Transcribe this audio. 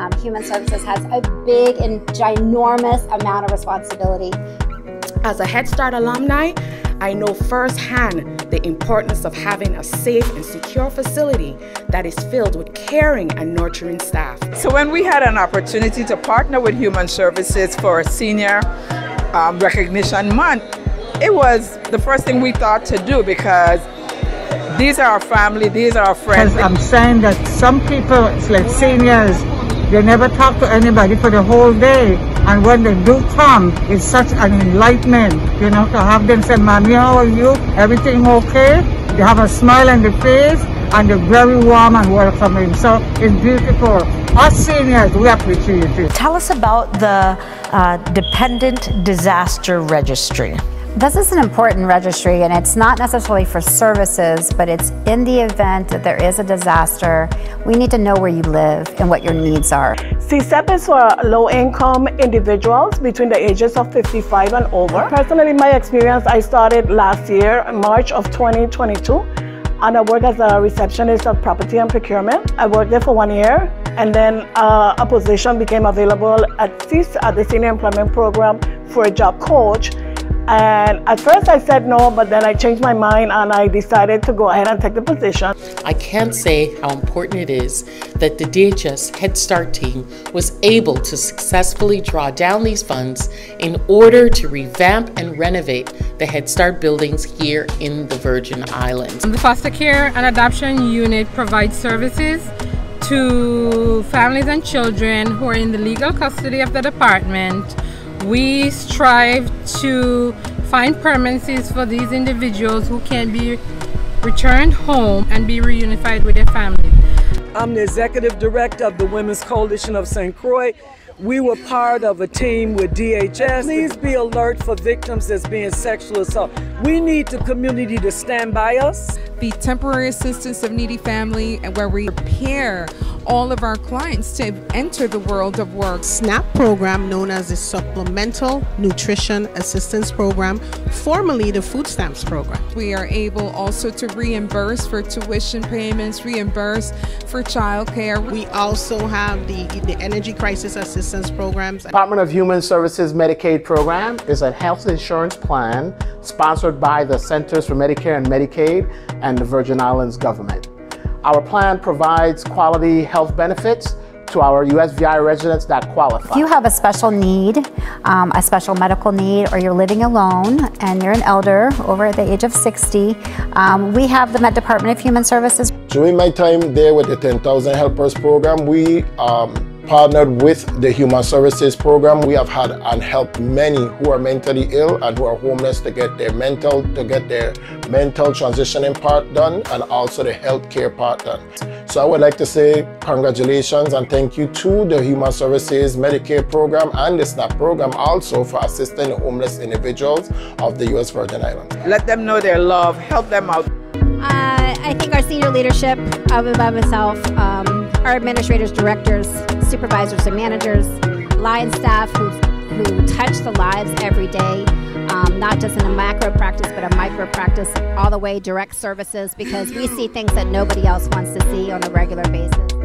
of Human Services has a big and ginormous amount of responsibility. As a Head Start alumni, I know firsthand the importance of having a safe and secure facility that is filled with caring and nurturing staff. So when we had an opportunity to partner with Human Services for a Senior um, Recognition Month, it was the first thing we thought to do because these are our family, these are our friends. I'm saying that some people, it's like seniors, they never talk to anybody for the whole day. And when they do come, it's such an enlightenment, you know, to have them say, Mommy, how are you? Everything okay? They have a smile on the face and they're very warm and welcoming. So it's beautiful. Us seniors, we appreciate it. Tell us about the uh, Dependent Disaster Registry. This is an important registry and it's not necessarily for services, but it's in the event that there is a disaster, we need to know where you live and what your needs are. CSEP is for low-income individuals between the ages of 55 and over. Personally, my experience, I started last year, March of 2022, and I work as a receptionist of property and procurement. I worked there for one year, and then uh, a position became available at CIS, at the Senior Employment Program, for a job coach. And at first I said no, but then I changed my mind and I decided to go ahead and take the position. I can't say how important it is that the DHS Head Start team was able to successfully draw down these funds in order to revamp and renovate the Head Start buildings here in the Virgin Islands. The foster care and adoption unit provides services to families and children who are in the legal custody of the department we strive to find permanencies for these individuals who can be returned home and be reunified with their families. I'm the executive director of the Women's Coalition of St. Croix. We were part of a team with DHS. Please be alert for victims that's being sexual assault. We need the community to stand by us. The temporary assistance of needy family and where we prepare all of our clients to enter the world of work. SNAP program known as the Supplemental Nutrition Assistance Program, formerly the Food Stamps Program. We are able also to reimburse for tuition payments, reimburse for childcare. We also have the, the Energy Crisis Assistance Programs. Department of Human Services Medicaid program is a health insurance plan sponsored by the Centers for Medicare and Medicaid and the Virgin Islands government. Our plan provides quality health benefits to our USVI residents that qualify. If you have a special need, um, a special medical need, or you're living alone and you're an elder over at the age of 60, um, we have the Met Department of Human Services. During my time there with the 10,000 Helpers program, we um, partnered with the Human Services Program. We have had and helped many who are mentally ill and who are homeless to get their mental to get their mental transitioning part done and also the healthcare part done. So I would like to say congratulations and thank you to the Human Services Medicare Program and the SNAP program also for assisting the homeless individuals of the U.S. Virgin Islands. Let them know their love, help them out. Uh, I think our senior leadership, of and by myself, um, our administrators, directors, supervisors and managers, line staff who, who touch the lives every day, um, not just in a macro practice, but a micro practice, all the way direct services, because we see things that nobody else wants to see on a regular basis.